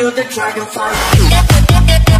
feel the dragonfly.